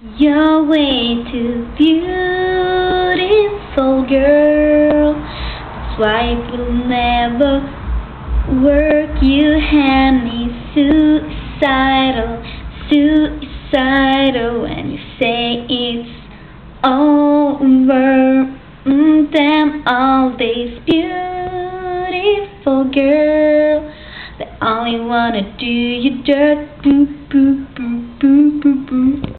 You're way too beautiful, girl. Swipe will never work. You have me suicidal, suicidal when you say it's over. Mm, damn, all these beautiful girl. They only wanna do you dirt. Boo, boo, boo.